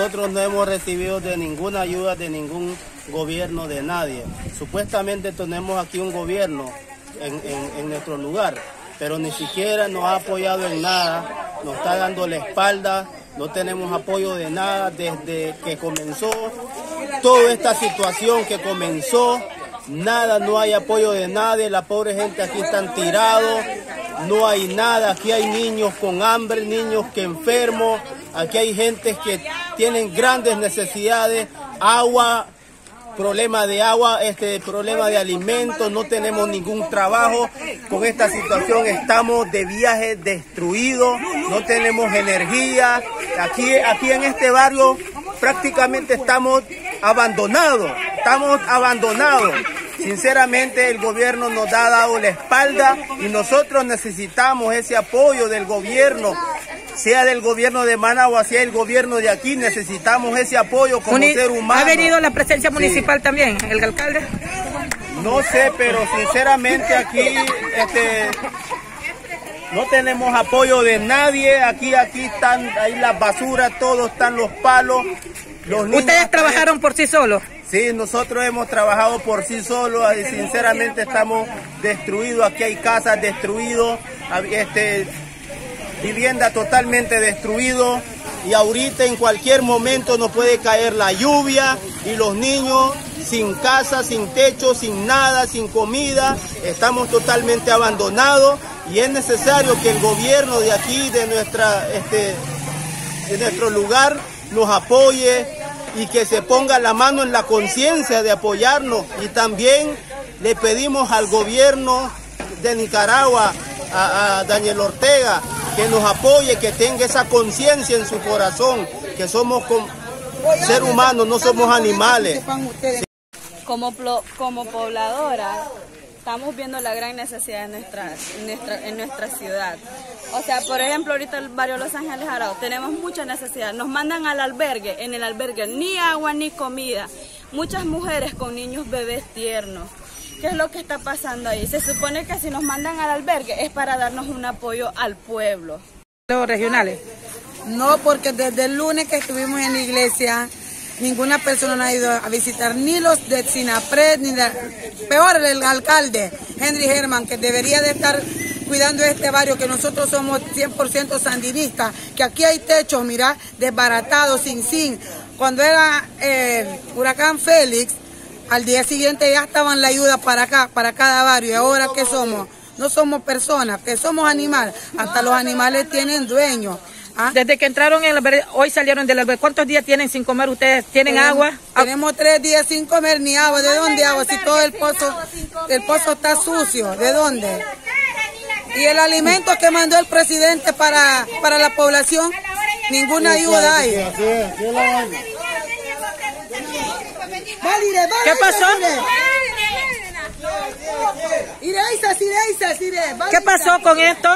nosotros no hemos recibido de ninguna ayuda de ningún gobierno de nadie. Supuestamente tenemos aquí un gobierno en, en nuestro lugar, pero ni siquiera nos ha apoyado en nada, nos está dando la espalda, no tenemos apoyo de nada desde que comenzó toda esta situación que comenzó, nada, no hay apoyo de nadie, la pobre gente aquí están tirados, no hay nada, aquí hay niños con hambre, niños que enfermos, aquí hay gente que tienen grandes necesidades, agua, problema de agua, este problema de alimentos, no tenemos ningún trabajo. Con esta situación estamos de viaje destruidos, no tenemos energía. Aquí, aquí en este barrio prácticamente estamos abandonados, estamos abandonados. Sinceramente el gobierno nos ha dado la espalda y nosotros necesitamos ese apoyo del gobierno, sea del gobierno de Managua, sea el gobierno de aquí, necesitamos ese apoyo como ser humano. ¿Ha venido la presencia municipal también, el alcalde? No sé, pero sinceramente aquí este, no tenemos apoyo de nadie, aquí aquí están ahí las basuras, todos están los palos. Los ¿Ustedes trabajaron por sí solos? Sí, nosotros hemos trabajado por sí solos y sinceramente estamos destruidos. Aquí hay casas destruidas, este, vivienda totalmente destruido y ahorita en cualquier momento nos puede caer la lluvia y los niños sin casa, sin techo, sin nada, sin comida, estamos totalmente abandonados y es necesario que el gobierno de aquí, de, nuestra, este, de nuestro lugar, nos apoye, y que se ponga la mano en la conciencia de apoyarnos. Y también le pedimos al gobierno de Nicaragua, a, Daniel Ortega, que nos apoye, que tenga esa conciencia en su corazón, que somos seres humanos, no somos animales. Como, como pobladora, estamos viendo la gran necesidad en nuestra, en nuestra, en nuestra ciudad. O sea, por ejemplo, ahorita el barrio Los Ángeles Arao, tenemos mucha necesidad. Nos mandan al albergue, en el albergue ni agua ni comida. Muchas mujeres con niños bebés tiernos. ¿Qué es lo que está pasando ahí? Se supone que si nos mandan al albergue es para darnos un apoyo al pueblo. ¿Los regionales? No, porque desde el lunes que estuvimos en la iglesia ninguna persona no ha ido a visitar, ni los de Sinapred, ni de, peor el alcalde, Henry Herman, que debería de estar cuidando este barrio, que nosotros somos 100% sandinistas, que aquí hay techos, mira, desbaratados, sin sin. Cuando era el huracán Félix, al día siguiente ya estaban la ayuda para acá, para cada barrio. ¿Y ahora qué somos? No somos personas, que somos animales. Hasta los animales tienen dueños. ¿Ah? Desde que entraron en el hoy salieron del albergue. ¿Cuántos días tienen sin comer ustedes? ¿Tienen agua? Tenemos tres días sin comer ni agua. ¿De dónde agua? Si todo el pozo, el pozo está sucio. ¿De dónde? Y el alimento que mandó el presidente para, para la población, ninguna ayuda hay. ¿Qué pasó? ¿Qué pasó con esto?